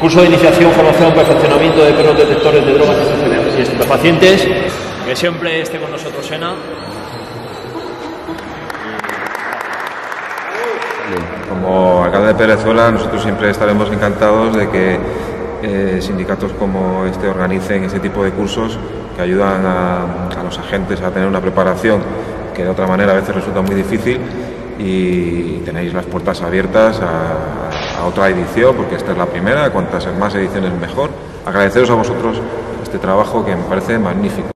Curso de iniciación, formación, perfeccionamiento de perros detectores de drogas y estupefacientes. Que siempre esté con nosotros Sena. Como alcalde de Perezuela, nosotros siempre estaremos encantados de que eh, sindicatos como este organicen este tipo de cursos que ayudan a, a, los agentes a tener una preparación que de otra manera a veces resulta muy difícil y tenéis las puertas abiertas a, a otra edición porque esta es la primera, cuantas más ediciones mejor. Agradeceros a vosotros este trabajo que me parece magnífico.